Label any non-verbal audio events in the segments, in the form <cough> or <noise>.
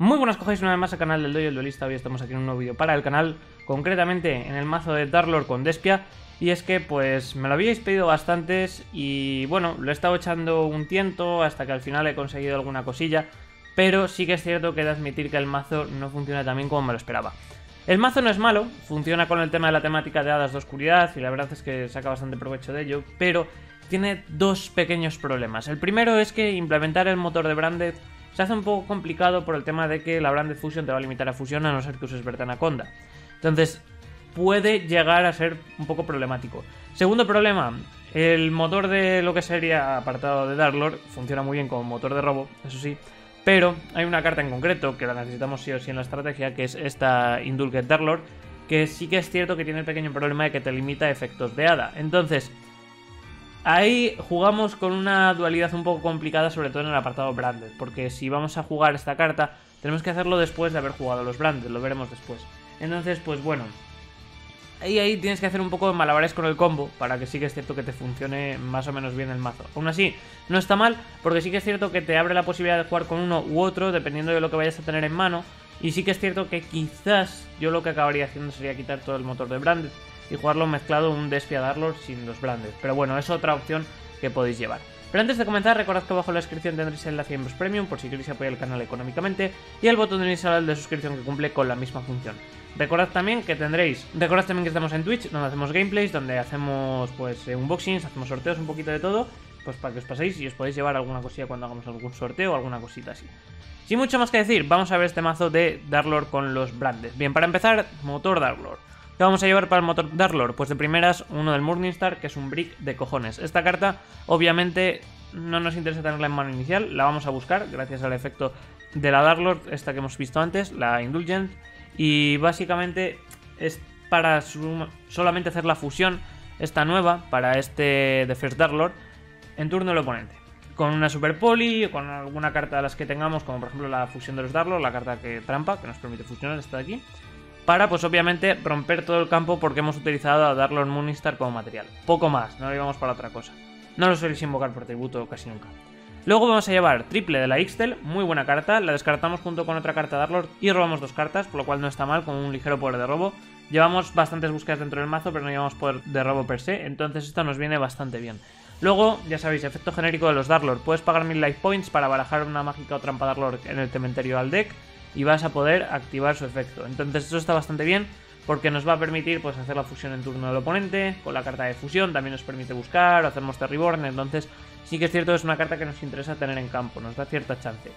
Muy buenas, cogéis una vez más al canal del Doy el Duelista. Hoy estamos aquí en un nuevo vídeo para el canal, concretamente en el mazo de Darlord con Despia. Y es que, pues, me lo habíais pedido bastantes y, bueno, lo he estado echando un tiento hasta que al final he conseguido alguna cosilla. Pero sí que es cierto que he de admitir que el mazo no funciona tan bien como me lo esperaba. El mazo no es malo, funciona con el tema de la temática de hadas de oscuridad y la verdad es que saca bastante provecho de ello, pero tiene dos pequeños problemas. El primero es que implementar el motor de Branded se hace un poco complicado por el tema de que la Branded Fusion te va a limitar a fusión a no ser que uses Bertanaconda. Entonces, puede llegar a ser un poco problemático. Segundo problema, el motor de lo que sería apartado de Darklord funciona muy bien como motor de robo, eso sí, pero hay una carta en concreto que la necesitamos sí o sí en la estrategia, que es esta Indulgent Darklord, que sí que es cierto que tiene el pequeño problema de que te limita efectos de hada. Entonces, Ahí jugamos con una dualidad un poco complicada, sobre todo en el apartado Branded, porque si vamos a jugar esta carta, tenemos que hacerlo después de haber jugado los Branded, lo veremos después. Entonces, pues bueno, ahí, ahí tienes que hacer un poco de malabares con el combo, para que sí que es cierto que te funcione más o menos bien el mazo. Aún así, no está mal, porque sí que es cierto que te abre la posibilidad de jugar con uno u otro, dependiendo de lo que vayas a tener en mano, y sí que es cierto que quizás yo lo que acabaría haciendo sería quitar todo el motor de Branded y jugarlo mezclado un Despia Darlord sin los Brandes. Pero bueno, es otra opción que podéis llevar. Pero antes de comenzar, recordad que abajo en la descripción tendréis el enlace a Premium por si queréis apoyar el canal económicamente y el botón inicial de suscripción que cumple con la misma función. Recordad también que tendréis, recordad también que estamos en Twitch, donde hacemos gameplays, donde hacemos pues eh, unboxings, hacemos sorteos, un poquito de todo, pues para que os paséis y os podéis llevar alguna cosilla cuando hagamos algún sorteo o alguna cosita así. Sin mucho más que decir, vamos a ver este mazo de Darlord con los Brandes. Bien, para empezar, motor Darlord. ¿Qué vamos a llevar para el motor Darlord? Pues de primeras, uno del Morningstar, que es un brick de cojones. Esta carta, obviamente, no nos interesa tenerla en mano inicial, la vamos a buscar gracias al efecto de la Darlord, esta que hemos visto antes, la Indulgent. Y básicamente es para solamente hacer la fusión, esta nueva, para este de First Darlord, en turno del oponente. Con una Super Poli o con alguna carta de las que tengamos, como por ejemplo la fusión de los Darlord, la carta que trampa, que nos permite fusionar esta de aquí para pues obviamente romper todo el campo porque hemos utilizado a Darlord Moonstar como material. Poco más, no lo llevamos para otra cosa. No lo sueles invocar por tributo casi nunca. Luego vamos a llevar triple de la Ixtel, muy buena carta, la descartamos junto con otra carta de Darlord y robamos dos cartas, por lo cual no está mal, con un ligero poder de robo. Llevamos bastantes búsquedas dentro del mazo, pero no llevamos poder de robo per se, entonces esto nos viene bastante bien. Luego, ya sabéis, efecto genérico de los Darlord, puedes pagar mil life points para barajar una mágica o trampa Darlord en el cementerio al deck y vas a poder activar su efecto. Entonces eso está bastante bien porque nos va a permitir pues, hacer la fusión en turno del oponente, con la carta de fusión también nos permite buscar hacer Monster Reborn, entonces sí que es cierto es una carta que nos interesa tener en campo, nos da cierta chance.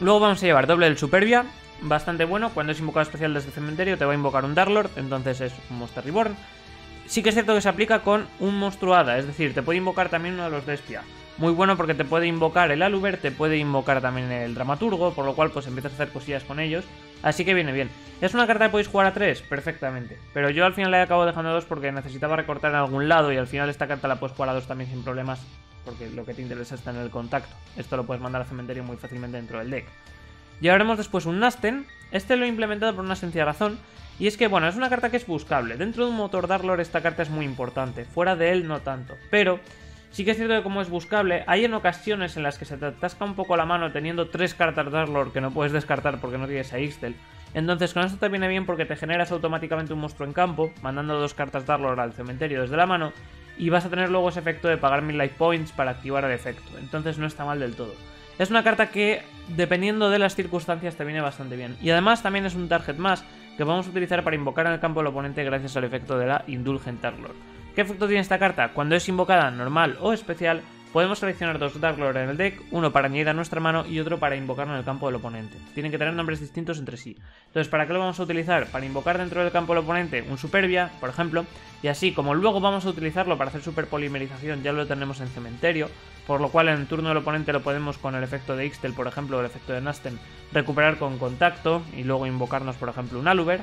Luego vamos a llevar doble del Superbia, bastante bueno, cuando es invocado especial desde el cementerio te va a invocar un Darklord, entonces es un Monster Reborn. Sí que es cierto que se aplica con un monstruada, es decir, te puede invocar también uno de los Despia. Muy bueno porque te puede invocar el Aluber, te puede invocar también el Dramaturgo, por lo cual pues empiezas a hacer cosillas con ellos. Así que viene bien. ¿Es una carta que podéis jugar a 3? Perfectamente. Pero yo al final la acabo dejando a 2 porque necesitaba recortar en algún lado y al final esta carta la puedes jugar a 2 también sin problemas porque lo que te interesa está en el contacto. Esto lo puedes mandar al cementerio muy fácilmente dentro del deck. Llevaremos después un Nasten. Este lo he implementado por una sencilla razón. Y es que, bueno, es una carta que es buscable. Dentro de un motor Darklord esta carta es muy importante. Fuera de él no tanto. Pero Sí que es cierto que como es buscable, hay en ocasiones en las que se te atasca un poco la mano teniendo tres cartas Darlord que no puedes descartar porque no tienes a Ixtel. Entonces con esto te viene bien porque te generas automáticamente un monstruo en campo, mandando dos cartas Darlord al cementerio desde la mano, y vas a tener luego ese efecto de pagar mil life points para activar el efecto. Entonces no está mal del todo. Es una carta que, dependiendo de las circunstancias, te viene bastante bien. Y además también es un target más que vamos a utilizar para invocar en el campo del oponente gracias al efecto de la Indulgent Darlord. ¿Qué efecto tiene esta carta? Cuando es invocada normal o especial, podemos seleccionar dos Darklord en el deck, uno para añadir a nuestra mano y otro para invocarlo en el campo del oponente. Tienen que tener nombres distintos entre sí. Entonces, ¿para qué lo vamos a utilizar? Para invocar dentro del campo del oponente un Supervia, por ejemplo, y así como luego vamos a utilizarlo para hacer super polimerización, ya lo tenemos en cementerio, por lo cual en el turno del oponente lo podemos con el efecto de Ixtel, por ejemplo, o el efecto de Nasten, recuperar con contacto y luego invocarnos, por ejemplo, un Aluber.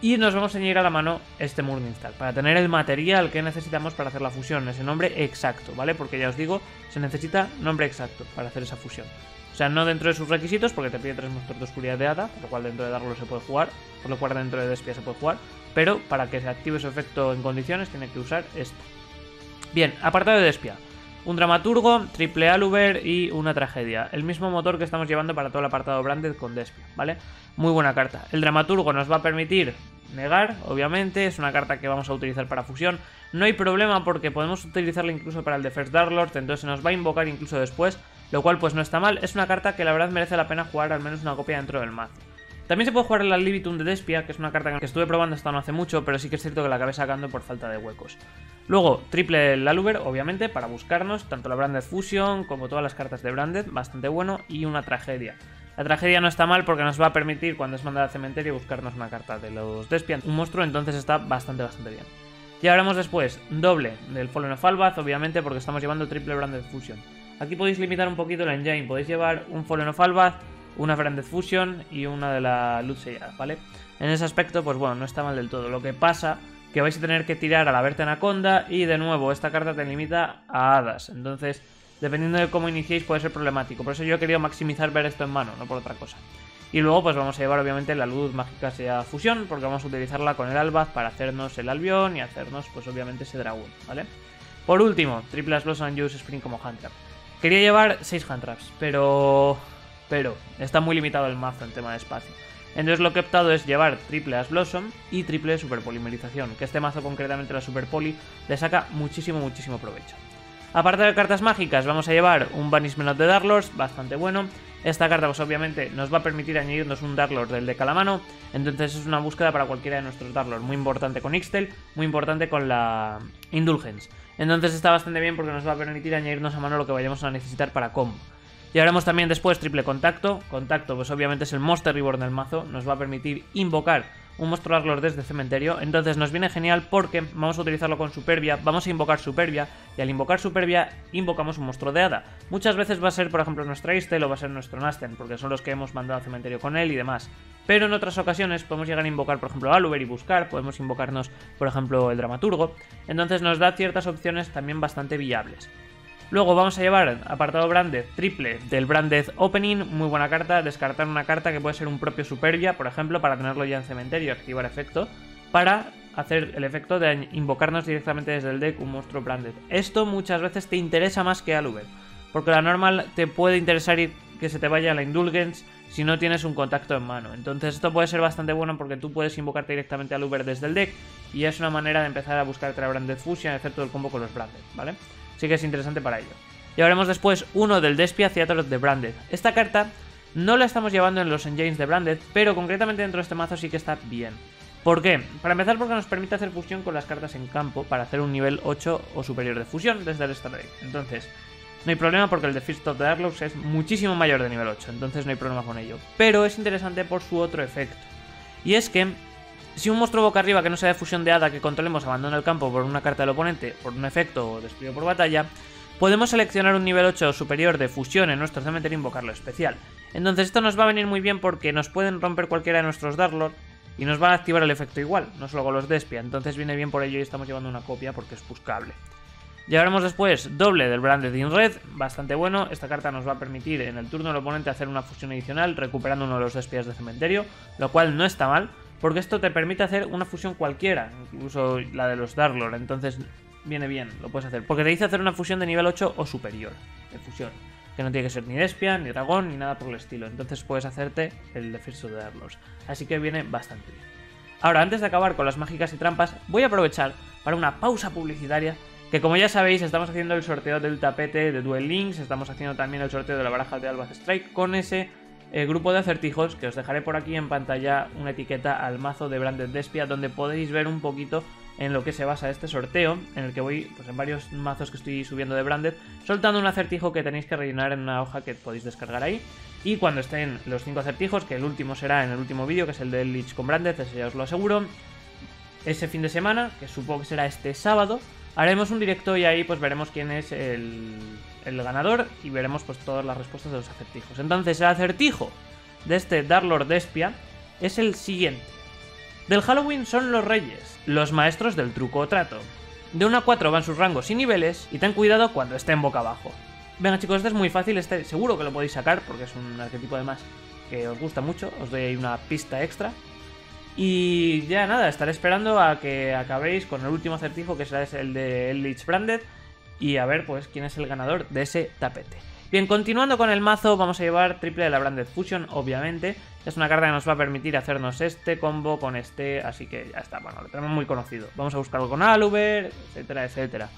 Y nos vamos a añadir a la mano este Install para tener el material que necesitamos para hacer la fusión, ese nombre exacto, ¿vale? Porque ya os digo, se necesita nombre exacto para hacer esa fusión. O sea, no dentro de sus requisitos, porque te pide tres monstruos de oscuridad de hada, lo cual dentro de Darlo se puede jugar, por lo cual dentro de Despia se puede jugar, pero para que se active su efecto en condiciones tiene que usar esto. Bien, apartado de Despia. Un dramaturgo, triple aluber y una tragedia. El mismo motor que estamos llevando para todo el apartado branded con Despia, ¿vale? Muy buena carta. El dramaturgo nos va a permitir negar, obviamente, es una carta que vamos a utilizar para fusión. No hay problema porque podemos utilizarla incluso para el de First Dark entonces se nos va a invocar incluso después, lo cual pues no está mal. Es una carta que la verdad merece la pena jugar al menos una copia dentro del mazo. También se puede jugar la Libitum de Despia, que es una carta que estuve probando hasta no hace mucho, pero sí que es cierto que la acabé sacando por falta de huecos. Luego, triple Laluber, obviamente, para buscarnos, tanto la Branded Fusion como todas las cartas de Branded, bastante bueno, y una tragedia. La tragedia no está mal porque nos va a permitir, cuando es mandada al cementerio, buscarnos una carta de los Despia, un monstruo, entonces está bastante, bastante bien. Ya haremos después doble del Fallen of Albath, obviamente, porque estamos llevando triple Branded Fusion. Aquí podéis limitar un poquito el engine, podéis llevar un Fallen of Albath, una Branded Fusion y una de la luz sellada, ¿vale? En ese aspecto, pues bueno, no está mal del todo. Lo que pasa que vais a tener que tirar a la Verte Anaconda y de nuevo esta carta te limita a hadas. Entonces, dependiendo de cómo iniciéis puede ser problemático. Por eso yo he querido maximizar ver esto en mano, no por otra cosa. Y luego pues vamos a llevar obviamente la luz mágica sea fusión, porque vamos a utilizarla con el Albaz para hacernos el Albion y hacernos pues obviamente ese dragón, ¿vale? Por último, Triple Blossom Use Spring como Handtrap. Quería llevar 6 Handtraps, pero pero está muy limitado el mazo en tema de espacio. Entonces lo que he optado es llevar triple As Blossom y triple Superpolimerización, que este mazo concretamente la Superpoli le saca muchísimo, muchísimo provecho. Aparte de cartas mágicas, vamos a llevar un Banishment of the Darklords, bastante bueno. Esta carta, pues obviamente, nos va a permitir añadirnos un Darklord del de Calamano. Entonces es una búsqueda para cualquiera de nuestros Darklords. Muy importante con Ixtel, muy importante con la Indulgence. Entonces está bastante bien porque nos va a permitir añadirnos a mano lo que vayamos a necesitar para combo. Y haremos también después triple contacto. Contacto, pues obviamente es el Monster Reborn del mazo. Nos va a permitir invocar un monstruo Arlord desde cementerio. Entonces nos viene genial porque vamos a utilizarlo con Superbia. Vamos a invocar Superbia. Y al invocar Superbia, invocamos un monstruo de hada. Muchas veces va a ser, por ejemplo, nuestra Istel o va a ser nuestro Nasten. Porque son los que hemos mandado al cementerio con él y demás. Pero en otras ocasiones podemos llegar a invocar, por ejemplo, Aluber y buscar. Podemos invocarnos, por ejemplo, el Dramaturgo. Entonces nos da ciertas opciones también bastante viables. Luego vamos a llevar apartado Branded triple del Branded Opening, muy buena carta, descartar una carta que puede ser un propio Superbia, por ejemplo, para tenerlo ya en cementerio y activar efecto, para hacer el efecto de invocarnos directamente desde el deck un monstruo Branded. Esto muchas veces te interesa más que Aluber, porque la normal te puede interesar que se te vaya la Indulgence si no tienes un contacto en mano. Entonces esto puede ser bastante bueno porque tú puedes invocarte directamente a Aluber desde el deck y es una manera de empezar a buscar la Branded Fusion todo el combo con los Branded, ¿vale? Sí que es interesante para ello. Llevaremos después uno del Despia Theater de Branded. Esta carta no la estamos llevando en los engines de Branded, pero concretamente dentro de este mazo sí que está bien. ¿Por qué? Para empezar porque nos permite hacer fusión con las cartas en campo para hacer un nivel 8 o superior de fusión desde el Star Entonces, no hay problema porque el de Fist of the es muchísimo mayor de nivel 8, entonces no hay problema con ello. Pero es interesante por su otro efecto. Y es que si un monstruo boca arriba que no sea de fusión de hada que controlemos abandona el campo por una carta del oponente, por un efecto o destruido por batalla, podemos seleccionar un nivel 8 superior de fusión en nuestro cementerio e invocarlo especial. Entonces esto nos va a venir muy bien porque nos pueden romper cualquiera de nuestros Darklord y nos va a activar el efecto igual, no solo los Despia. Entonces viene bien por ello y estamos llevando una copia porque es buscable. Llevaremos después doble del Branded in Red, bastante bueno. Esta carta nos va a permitir en el turno del oponente hacer una fusión adicional recuperando uno de los Despias de cementerio, lo cual no está mal porque esto te permite hacer una fusión cualquiera, incluso la de los Darklord, entonces viene bien, lo puedes hacer. Porque te dice hacer una fusión de nivel 8 o superior, de fusión. Que no tiene que ser ni Despia, ni Dragón, ni nada por el estilo. Entonces puedes hacerte el de Darklords. Así que viene bastante bien. Ahora, antes de acabar con las mágicas y trampas, voy a aprovechar para una pausa publicitaria que como ya sabéis, estamos haciendo el sorteo del tapete de Duel Links, estamos haciendo también el sorteo de la baraja de Albaz Strike con ese el grupo de acertijos, que os dejaré por aquí en pantalla una etiqueta al mazo de Branded Despia, donde podéis ver un poquito en lo que se basa este sorteo, en el que voy pues, en varios mazos que estoy subiendo de Branded, soltando un acertijo que tenéis que rellenar en una hoja que podéis descargar ahí. Y cuando estén los cinco acertijos, que el último será en el último vídeo, que es el del Lich con Branded, ese ya os lo aseguro, ese fin de semana, que supongo que será este sábado, haremos un directo y ahí pues veremos quién es el, el ganador y veremos pues todas las respuestas de los acertijos. Entonces, el acertijo de este Darlord Despia es el siguiente. Del Halloween son los reyes, los maestros del truco o trato. De 1 a 4 van sus rangos y niveles y ten cuidado cuando estén boca abajo. Venga chicos, este es muy fácil, este seguro que lo podéis sacar porque es un arquetipo además que os gusta mucho, os doy ahí una pista extra. Y ya nada, estaré esperando a que acabéis con el último acertijo que será el de Lich Branded y a ver pues quién es el ganador de ese tapete. Bien, continuando con el mazo, vamos a llevar triple de la Branded Fusion, obviamente. Es una carta que nos va a permitir hacernos este combo con este, así que ya está, bueno, lo tenemos muy conocido. Vamos a buscarlo con Aluber, etcétera, etcétera.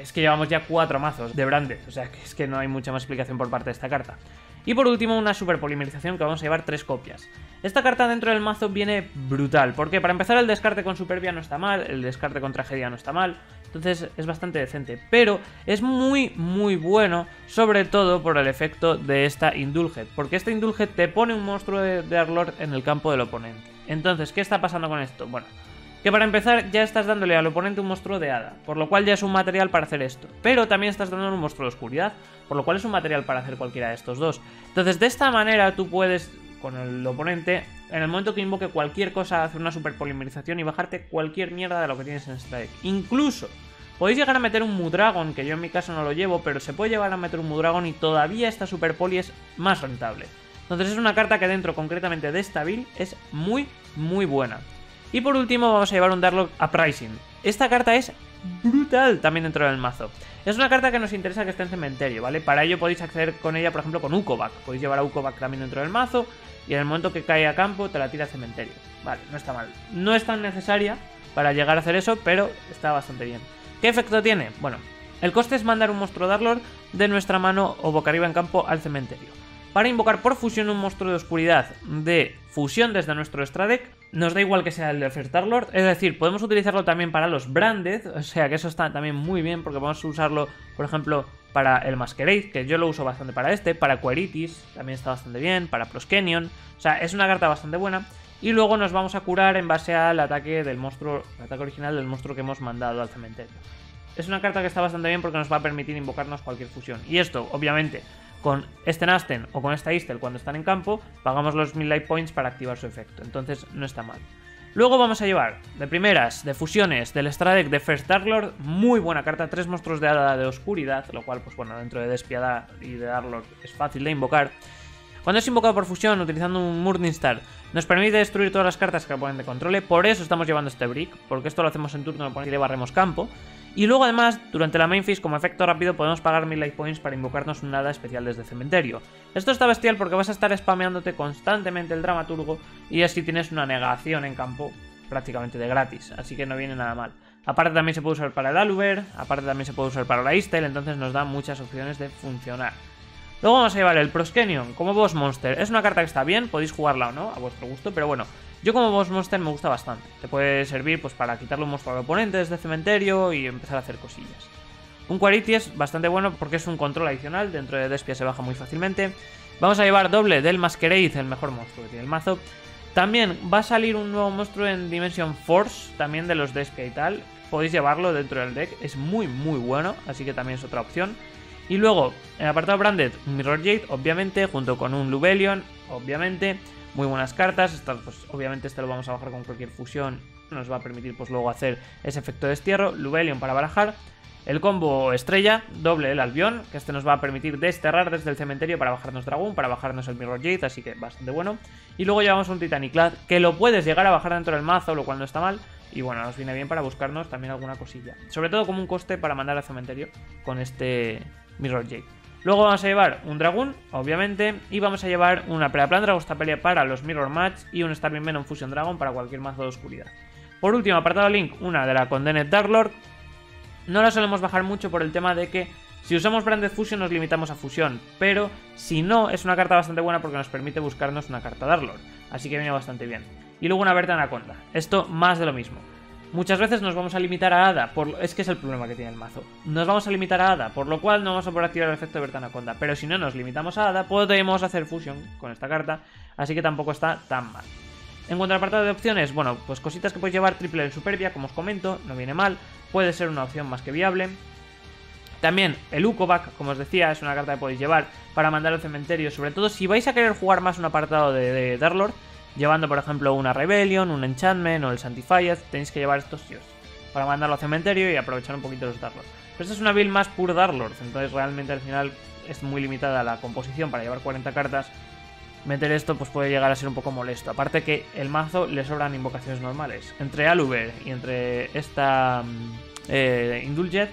Es que llevamos ya cuatro mazos de Branded, o sea que es que no hay mucha más explicación por parte de esta carta. Y por último, una super polimerización que vamos a llevar tres copias. Esta carta dentro del mazo viene brutal, porque para empezar el descarte con Superbia no está mal, el descarte con Tragedia no está mal, entonces es bastante decente, pero es muy muy bueno, sobre todo por el efecto de esta Indulget, porque esta Indulget te pone un monstruo de Darklord en el campo del oponente. Entonces, ¿qué está pasando con esto? Bueno, que para empezar ya estás dándole al oponente un monstruo de hada, por lo cual ya es un material para hacer esto, pero también estás dándole un monstruo de oscuridad, por lo cual es un material para hacer cualquiera de estos dos. Entonces de esta manera tú puedes con el oponente, en el momento que invoque cualquier cosa, hacer una super polimerización y bajarte cualquier mierda de lo que tienes en deck. Incluso podéis llegar a meter un Mudragon, que yo en mi caso no lo llevo, pero se puede llegar a meter un Mudragon y todavía esta super poli es más rentable. Entonces es una carta que dentro concretamente de esta build es muy, muy buena. Y por último vamos a llevar un Darlock Uprising. Esta carta es brutal también dentro del mazo. Es una carta que nos interesa que esté en cementerio, ¿vale? Para ello podéis acceder con ella, por ejemplo, con Ukobak. Podéis llevar a Ukobak también dentro del mazo y en el momento que cae a campo te la tira a cementerio. Vale, no está mal. No es tan necesaria para llegar a hacer eso, pero está bastante bien. ¿Qué efecto tiene? Bueno, el coste es mandar un monstruo Darlord de nuestra mano o boca arriba en campo al cementerio. Para invocar por fusión un monstruo de oscuridad de fusión desde nuestro extra nos da igual que sea el de First Darlord, es decir, podemos utilizarlo también para los Branded, o sea que eso está también muy bien porque podemos usarlo, por ejemplo, para el Masquerade, que yo lo uso bastante para este, para Queritis, también está bastante bien, para Proskenion, o sea, es una carta bastante buena. Y luego nos vamos a curar en base al ataque del monstruo, el ataque original del monstruo que hemos mandado al cementerio. Es una carta que está bastante bien porque nos va a permitir invocarnos cualquier fusión. Y esto, obviamente, con este Nasten o con esta Istel cuando están en campo, pagamos los 1000 life points para activar su efecto. Entonces no está mal. Luego vamos a llevar de primeras, de fusiones, del Stradec de First Darklord, muy buena carta, tres monstruos de hada de oscuridad, lo cual, pues bueno, dentro de Despiada y de Darklord es fácil de invocar. Cuando es invocado por fusión utilizando un Morningstar, nos permite destruir todas las cartas que el oponente controle, por eso estamos llevando este brick, porque esto lo hacemos en turno y le barremos campo. Y luego además, durante la main phase, como efecto rápido, podemos pagar 1000 life points para invocarnos un nada especial desde cementerio. Esto está bestial porque vas a estar spameándote constantemente el dramaturgo y así tienes una negación en campo prácticamente de gratis, así que no viene nada mal. Aparte también se puede usar para el Aluber, aparte también se puede usar para la Istel, entonces nos da muchas opciones de funcionar. Luego vamos a llevar el Proskenion como boss monster. Es una carta que está bien, podéis jugarla o no, a vuestro gusto, pero bueno, yo como boss monster me gusta bastante. Te puede servir pues para quitarle un monstruo al oponente desde el cementerio y empezar a hacer cosillas. Un Quarity es bastante bueno porque es un control adicional, dentro de Despia se baja muy fácilmente. Vamos a llevar doble del Masquerade, el mejor monstruo que tiene el mazo. También va a salir un nuevo monstruo en Dimension Force, también de los Despia y tal. Podéis llevarlo dentro del deck, es muy muy bueno, así que también es otra opción. Y luego, en el apartado Branded, Mirror Jade, obviamente, junto con un Lubelion, obviamente. Muy buenas cartas, pues, obviamente este lo vamos a bajar con cualquier fusión, nos va a permitir pues luego hacer ese efecto de destierro, Lubelion para barajar, el combo estrella, doble el albión, que este nos va a permitir desterrar desde el cementerio para bajarnos dragón, para bajarnos el mirror jade, así que bastante bueno. Y luego llevamos un titaniclad, que lo puedes llegar a bajar dentro del mazo, lo cual no está mal. Y bueno, nos viene bien para buscarnos también alguna cosilla. Sobre todo como un coste para mandar al cementerio con este mirror jade. Luego vamos a llevar un dragón, obviamente, y vamos a llevar una Preaplan Dragostapelia para los Mirror Match y un Starving Venom Fusion Dragon para cualquier mazo de oscuridad. Por último, apartado Link, una de la Condemned Darklord. No la solemos bajar mucho por el tema de que si usamos Branded Fusion nos limitamos a fusión, pero si no, es una carta bastante buena porque nos permite buscarnos una carta Darklord, así que viene bastante bien. Y luego una Berta Anaconda, esto más de lo mismo. Muchas veces nos vamos a limitar a Hada, es que es el problema que tiene el mazo. Nos vamos a limitar a Hada, por lo cual no vamos a poder activar el efecto de Bertanaconda. Pero si no nos limitamos a Hada, podemos hacer fusión con esta carta, así que tampoco está tan mal. En cuanto al apartado de opciones, bueno, pues cositas que podéis llevar triple en Superbia, como os comento, no viene mal, puede ser una opción más que viable. También el Ukobak, como os decía, es una carta que podéis llevar para mandar al cementerio, sobre todo si vais a querer jugar más un apartado de, de Darlord, llevando por ejemplo una Rebellion, un Enchantment o el Sanctified, tenéis que llevar estos tíos para mandarlo al cementerio y aprovechar un poquito los Darlords. Pero esta es una build más pure Darlords, entonces realmente al final es muy limitada la composición para llevar 40 cartas. Meter esto pues puede llegar a ser un poco molesto. Aparte que el mazo le sobran invocaciones normales. Entre Aluber y entre esta mm, eh, Indulget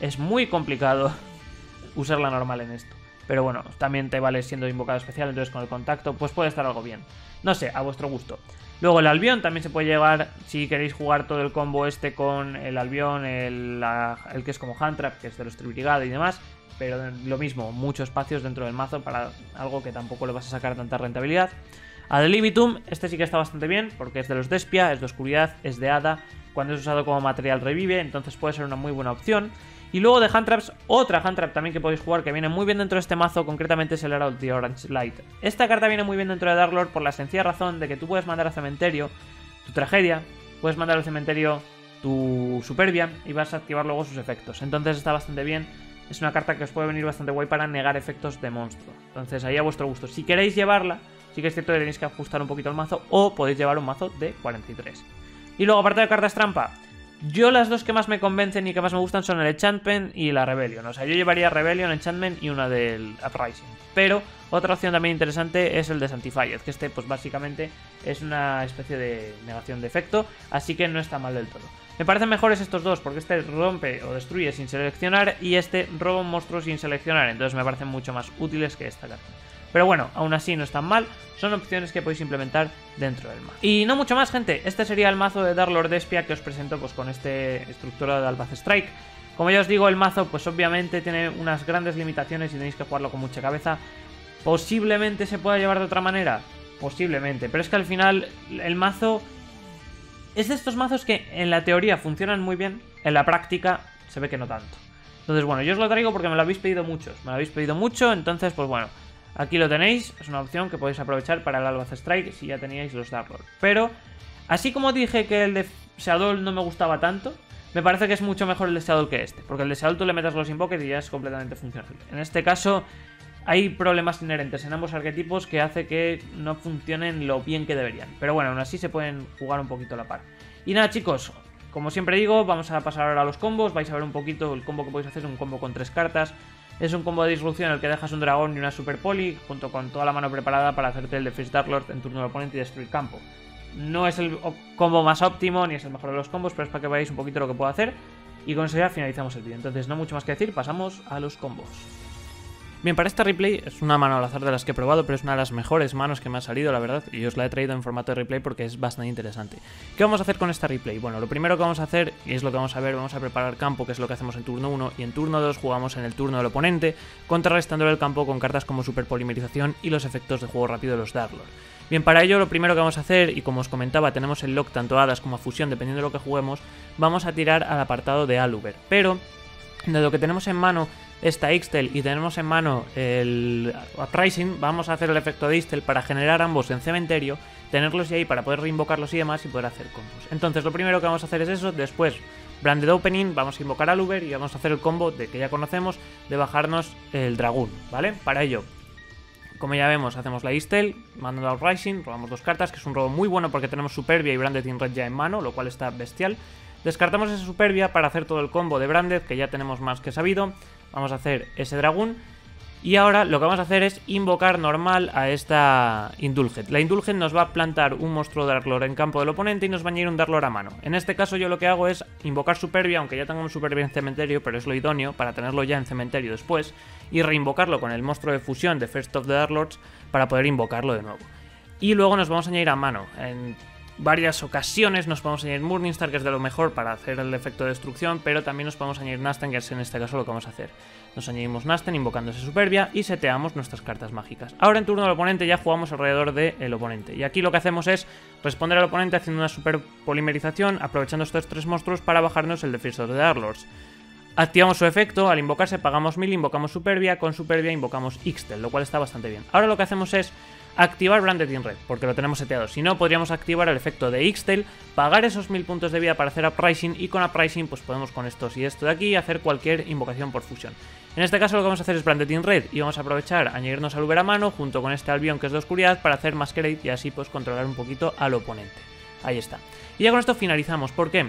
es muy complicado <laughs> usarla normal en esto. Pero bueno, también te vale siendo invocado especial, entonces con el contacto pues puede estar algo bien. No sé, a vuestro gusto. Luego el albión también se puede llevar si queréis jugar todo el combo este con el albión, el, que es como Handtrap, que es de los Tribrigada y demás. Pero lo mismo, muchos espacios dentro del mazo para algo que tampoco le vas a sacar tanta rentabilidad. A Libitum, este sí que está bastante bien, porque es de los Despia, es de oscuridad, es de Hada. Cuando es usado como material revive, entonces puede ser una muy buena opción. Y luego de Handtraps, otra Handtrap también que podéis jugar que viene muy bien dentro de este mazo, concretamente es el Herald de Orange Light. Esta carta viene muy bien dentro de Darklord por la sencilla razón de que tú puedes mandar al cementerio tu tragedia, puedes mandar al cementerio tu superbia y vas a activar luego sus efectos. Entonces está bastante bien. Es una carta que os puede venir bastante guay para negar efectos de monstruo. Entonces ahí a vuestro gusto. Si queréis llevarla, sí que es cierto que tenéis que ajustar un poquito el mazo o podéis llevar un mazo de 43. Y luego aparte de cartas trampa, yo las dos que más me convencen y que más me gustan son el Enchantment y la Rebellion. O sea, yo llevaría Rebellion, Enchantment y una del Uprising. Pero otra opción también interesante es el de Sanctified, que este pues básicamente es una especie de negación de efecto, así que no está mal del todo. Me parecen mejores estos dos, porque este rompe o destruye sin seleccionar y este roba un monstruo sin seleccionar, entonces me parecen mucho más útiles que esta carta. Pero bueno, aún así no están mal, son opciones que podéis implementar dentro del mazo. Y no mucho más, gente, este sería el mazo de Darlord Despia que os presento pues con este estructura de Albaz Strike. Como ya os digo, el mazo pues obviamente tiene unas grandes limitaciones y tenéis que jugarlo con mucha cabeza. Posiblemente se pueda llevar de otra manera, posiblemente, pero es que al final el mazo es de estos mazos que en la teoría funcionan muy bien, en la práctica se ve que no tanto. Entonces, bueno, yo os lo traigo porque me lo habéis pedido muchos, me lo habéis pedido mucho, entonces, pues bueno, Aquí lo tenéis, es una opción que podéis aprovechar para el Albaz Strike si ya teníais los Darklord. Pero, así como dije que el de Shadow no me gustaba tanto, me parece que es mucho mejor el de Shadow que este. Porque el de Shadow tú le metes los Invoques y ya es completamente funcional. En este caso, hay problemas inherentes en ambos arquetipos que hace que no funcionen lo bien que deberían. Pero bueno, aún así se pueden jugar un poquito a la par. Y nada chicos, como siempre digo, vamos a pasar ahora a los combos. Vais a ver un poquito el combo que podéis hacer, un combo con tres cartas. Es un combo de disrupción en el que dejas un dragón y una super poli, junto con toda la mano preparada para hacerte el Defense Darklord en turno del oponente y destruir campo. No es el combo más óptimo, ni es el mejor de los combos, pero es para que veáis un poquito lo que puedo hacer. Y con eso ya finalizamos el vídeo. Entonces, no mucho más que decir, pasamos a los combos. Bien, para este replay es una mano al azar de las que he probado, pero es una de las mejores manos que me ha salido, la verdad, y os la he traído en formato de replay porque es bastante interesante. ¿Qué vamos a hacer con esta replay? Bueno, lo primero que vamos a hacer, y es lo que vamos a ver, vamos a preparar campo, que es lo que hacemos en turno 1, y en turno 2 jugamos en el turno del oponente, contrarrestándole el campo con cartas como superpolimerización y los efectos de juego rápido de los Darklord. Bien, para ello lo primero que vamos a hacer, y como os comentaba, tenemos el lock tanto a hadas como a fusión, dependiendo de lo que juguemos, vamos a tirar al apartado de Aluber. Pero, de lo que tenemos en mano esta Ixtel y tenemos en mano el Uprising, vamos a hacer el efecto de Ixtel para generar ambos en cementerio, tenerlos ahí para poder reinvocarlos y demás y poder hacer combos. Entonces lo primero que vamos a hacer es eso, después Branded Opening, vamos a invocar al Uber y vamos a hacer el combo de que ya conocemos de bajarnos el Dragón, ¿vale? Para ello, como ya vemos, hacemos la Ixtel, mandando al Rising, robamos dos cartas, que es un robo muy bueno porque tenemos Superbia y Branded in Red ya en mano, lo cual está bestial. Descartamos esa Superbia para hacer todo el combo de Branded, que ya tenemos más que sabido. Vamos a hacer ese dragón. Y ahora lo que vamos a hacer es invocar normal a esta Indulgent. La Indulgent nos va a plantar un monstruo Darklord en campo del oponente y nos va a añadir un Darklord a mano. En este caso yo lo que hago es invocar Superbia, aunque ya tengamos Superbia en cementerio, pero es lo idóneo para tenerlo ya en cementerio después, y reinvocarlo con el monstruo de fusión de First of the Darklords para poder invocarlo de nuevo. Y luego nos vamos a añadir a mano. En varias ocasiones nos podemos añadir Morningstar, que es de lo mejor para hacer el efecto de destrucción, pero también nos podemos añadir Nasten, que es en este caso lo que vamos a hacer. Nos añadimos Nasten invocando esa Superbia y seteamos nuestras cartas mágicas. Ahora en turno del oponente ya jugamos alrededor del oponente. Y aquí lo que hacemos es responder al oponente haciendo una super polimerización, aprovechando estos tres monstruos para bajarnos el Defensor de Darlords. Activamos su efecto, al invocarse pagamos 1000, invocamos Superbia, con Superbia invocamos Ixtel, lo cual está bastante bien. Ahora lo que hacemos es activar Branded in Red, porque lo tenemos seteado. Si no, podríamos activar el efecto de Ixtel, pagar esos 1000 puntos de vida para hacer Uprising y con Uprising pues podemos con estos y esto de aquí hacer cualquier invocación por fusión. En este caso lo que vamos a hacer es Branded in Red y vamos a aprovechar añadirnos al Uber a mano junto con este Albion que es de oscuridad para hacer Masquerade y así pues controlar un poquito al oponente. Ahí está. Y ya con esto finalizamos. ¿Por qué?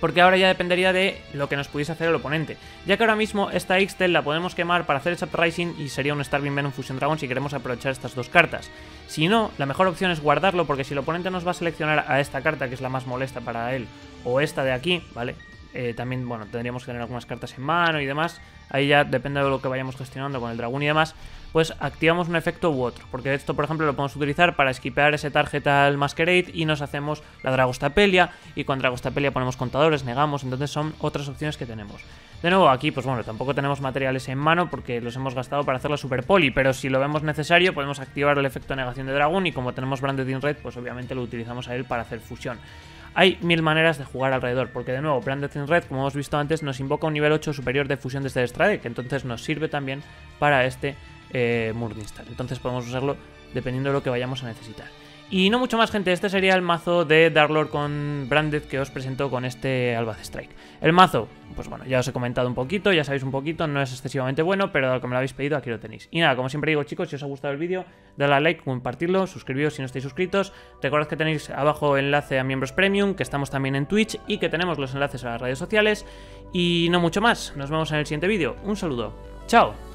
Porque ahora ya dependería de lo que nos pudiese hacer el oponente. Ya que ahora mismo esta Ixtel la podemos quemar para hacer ese Uprising y sería un Starving Venom Fusion Dragon si queremos aprovechar estas dos cartas. Si no, la mejor opción es guardarlo porque si el oponente nos va a seleccionar a esta carta que es la más molesta para él o esta de aquí, ¿vale? Eh, también, bueno, tendríamos que tener algunas cartas en mano y demás. Ahí ya depende de lo que vayamos gestionando con el dragón y demás, pues activamos un efecto u otro. Porque esto, por ejemplo, lo podemos utilizar para esquipear ese target al Masquerade y nos hacemos la Dragostapelia. Y con Dragostapelia ponemos contadores, negamos, entonces son otras opciones que tenemos. De nuevo, aquí, pues bueno, tampoco tenemos materiales en mano porque los hemos gastado para hacer la Super Poli, pero si lo vemos necesario, podemos activar el efecto negación de dragón y como tenemos Branded in Red, pues obviamente lo utilizamos a él para hacer fusión. Hay mil maneras de jugar alrededor, porque de nuevo, Branded in Red, como hemos visto antes, nos invoca un nivel 8 superior de fusión desde el que entonces nos sirve también para este eh, Entonces podemos usarlo dependiendo de lo que vayamos a necesitar. Y no mucho más, gente. Este sería el mazo de Darklord con Branded que os presento con este Albaz Strike. El mazo, pues bueno, ya os he comentado un poquito, ya sabéis un poquito, no es excesivamente bueno, pero me lo habéis pedido, aquí lo tenéis. Y nada, como siempre digo, chicos, si os ha gustado el vídeo, dadle a like, compartirlo, suscribiros si no estáis suscritos. Recordad que tenéis abajo enlace a miembros premium, que estamos también en Twitch y que tenemos los enlaces a las redes sociales. Y no mucho más, nos vemos en el siguiente vídeo. Un saludo. Chao.